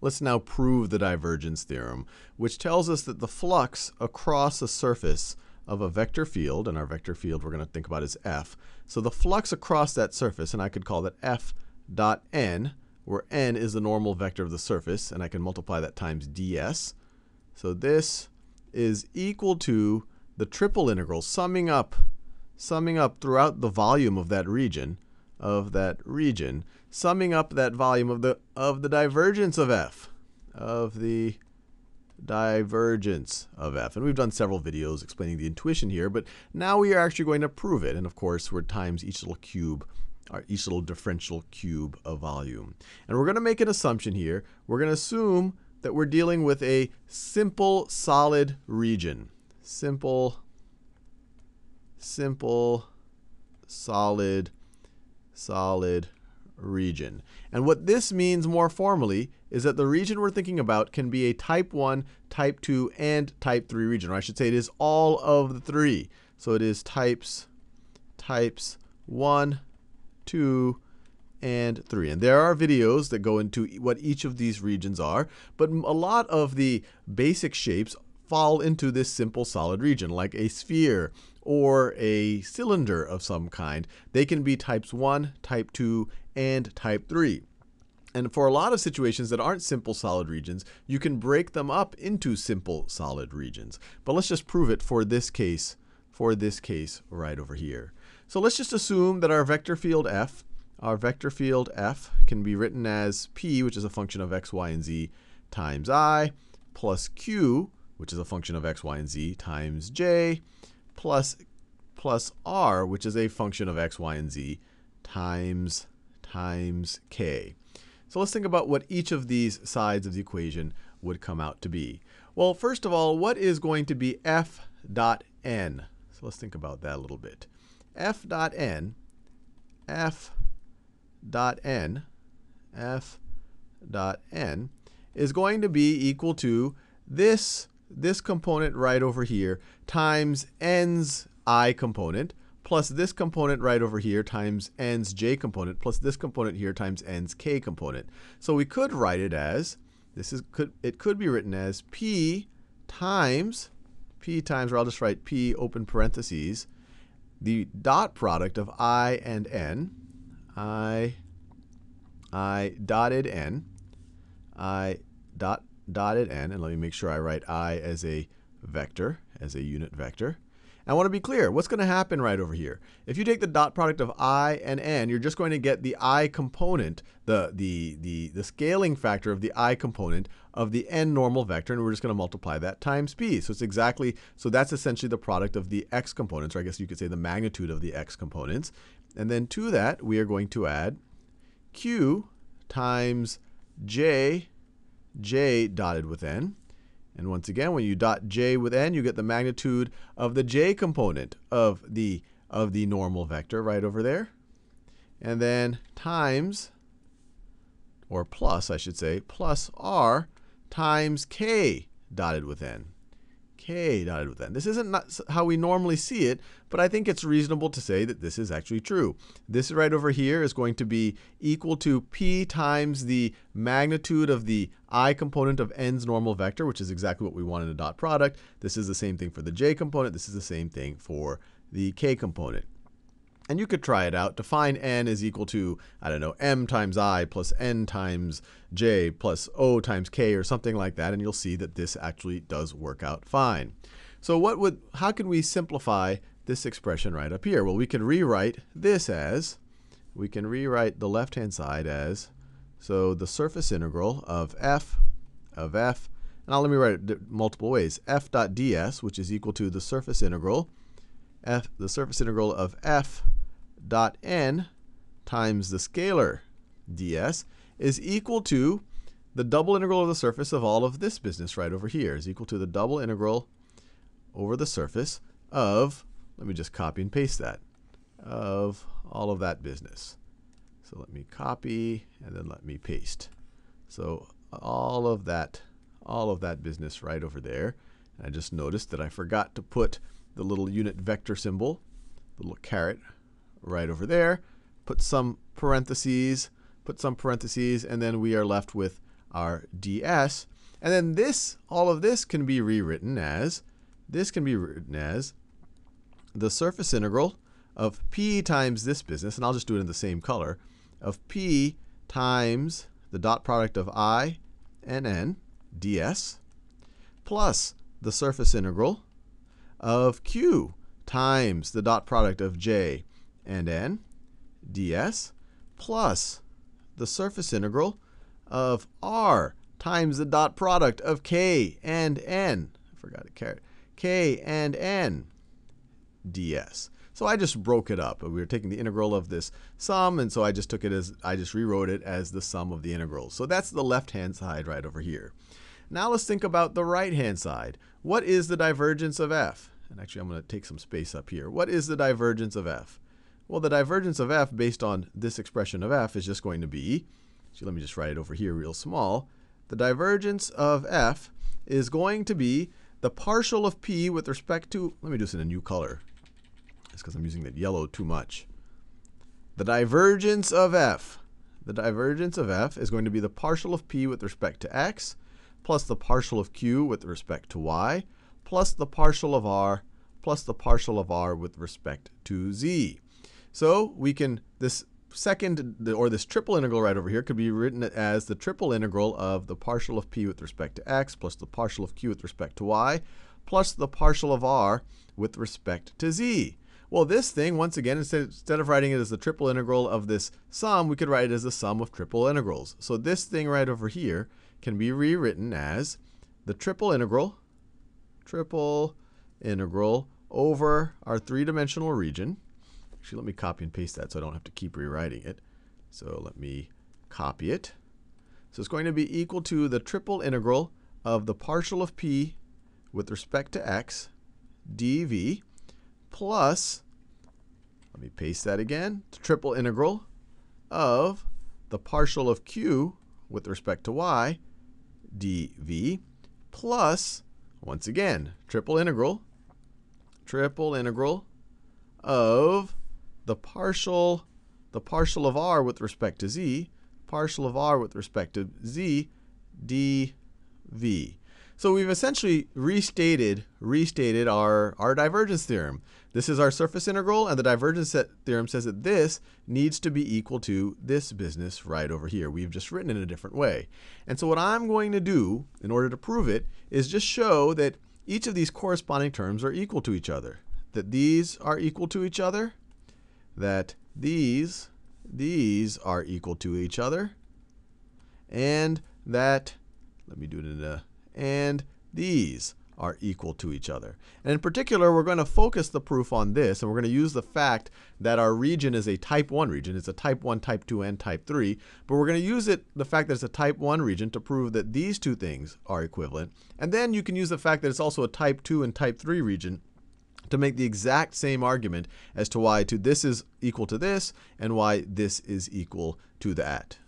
let's now prove the divergence theorem, which tells us that the flux across a surface of a vector field, and our vector field we're going to think about as f. So the flux across that surface, and I could call that f dot n, where n is the normal vector of the surface, and I can multiply that times ds. So this is equal to the triple integral, summing up, summing up throughout the volume of that region, of that region, summing up that volume of the of the divergence of f, of the divergence of f. And we've done several videos explaining the intuition here, but now we are actually going to prove it. And of course, we're times each little cube, or each little differential cube of volume. And we're going to make an assumption here. We're going to assume that we're dealing with a simple solid region. Simple, simple, solid, solid region. And what this means more formally is that the region we're thinking about can be a type 1, type 2, and type 3 region. Or I should say it is all of the three. So it is types, types 1, 2, and 3. And there are videos that go into what each of these regions are, but a lot of the basic shapes fall into this simple solid region, like a sphere or a cylinder of some kind. They can be types 1, type 2, and type 3. And for a lot of situations that aren't simple solid regions, you can break them up into simple solid regions. But let's just prove it for this case, for this case right over here. So let's just assume that our vector field f, our vector field f can be written as p, which is a function of x, y, and z, times i, plus q, which is a function of x, y, and z, times j, plus, plus r, which is a function of x, y, and z, times, times k. So let's think about what each of these sides of the equation would come out to be. Well, first of all, what is going to be f dot n? So let's think about that a little bit. f dot n, f dot n, f dot n is going to be equal to this, this component right over here times n's i component plus this component right over here times n's j component plus this component here times n's k component. So we could write it as, this is could it could be written as p times, p times, or I'll just write p open parentheses, the dot product of i and n, i, i dotted n, i dot dotted n, and let me make sure I write i as a vector, as a unit vector. I want to be clear, what's going to happen right over here? If you take the dot product of i and n, you're just going to get the i component, the, the, the, the scaling factor of the i component of the n normal vector, and we're just going to multiply that times p. So it's exactly, so that's essentially the product of the x components, or I guess you could say the magnitude of the x components. And then to that, we are going to add q times j, j dotted with n, and once again, when you dot j with n, you get the magnitude of the j component of the, of the normal vector right over there. And then times, or plus, I should say, plus r times k dotted with n k dotted with n. This isn't how we normally see it, but I think it's reasonable to say that this is actually true. This right over here is going to be equal to p times the magnitude of the i component of n's normal vector, which is exactly what we want in a dot product. This is the same thing for the j component. This is the same thing for the k component. And you could try it out. Define n is equal to, I don't know, m times i plus n times j plus o times k or something like that, and you'll see that this actually does work out fine. So what would, how can we simplify this expression right up here? Well, we can rewrite this as, we can rewrite the left-hand side as, so the surface integral of f of f, now let me write it multiple ways, f dot ds, which is equal to the surface integral, f, the surface integral of f dot n times the scalar ds is equal to the double integral of the surface of all of this business right over here is equal to the double integral over the surface of, let me just copy and paste that, of all of that business. So let me copy and then let me paste. So all of that, all of that business right over there. And I just noticed that I forgot to put the little unit vector symbol, the little caret right over there, put some parentheses, put some parentheses, and then we are left with our ds. And then this, all of this can be rewritten as, this can be written as the surface integral of p times this business, and I'll just do it in the same color, of p times the dot product of i and n ds plus the surface integral of q times the dot product of j and n ds plus the surface integral of r times the dot product of k and n. I forgot a caret. k and n ds. So I just broke it up. We were taking the integral of this sum, and so I just took it as, I just rewrote it as the sum of the integrals. So that's the left-hand side right over here. Now let's think about the right-hand side. What is the divergence of f? And actually, I'm going to take some space up here. What is the divergence of f? Well, the divergence of f based on this expression of f is just going to be, so let me just write it over here real small. The divergence of f is going to be the partial of p with respect to, let me do this in a new color. It's because I'm using that yellow too much. The divergence of f. The divergence of f is going to be the partial of p with respect to x plus the partial of q with respect to y plus the partial of r plus the partial of r with respect to z. So we can, this second, or this triple integral right over here could be written as the triple integral of the partial of p with respect to x plus the partial of q with respect to y plus the partial of r with respect to z. Well, this thing, once again, instead, of writing it as the triple integral of this sum, we could write it as the sum of triple integrals. So this thing right over here can be rewritten as the triple integral, triple integral over our three-dimensional region. Actually, let me copy and paste that so I don't have to keep rewriting it. So let me copy it. So it's going to be equal to the triple integral of the partial of p with respect to x dv plus, let me paste that again, the triple integral of the partial of q with respect to y dv plus, once again, triple integral, triple integral of the partial, the partial of r with respect to z, partial of r with respect to z dv. So we've essentially restated, restated our, our divergence theorem. This is our surface integral, and the divergence theorem says that this needs to be equal to this business right over here. We've just written it in a different way. And so what I'm going to do in order to prove it is just show that each of these corresponding terms are equal to each other. That these are equal to each other, that these, these are equal to each other, and that, let me do it in a and these are equal to each other. And in particular, we're going to focus the proof on this, and we're going to use the fact that our region is a type 1 region. It's a type 1, type 2, and type 3. But we're going to use it, the fact that it's a type 1 region, to prove that these two things are equivalent. And then you can use the fact that it's also a type 2 and type 3 region to make the exact same argument as to why to this is equal to this and why this is equal to that.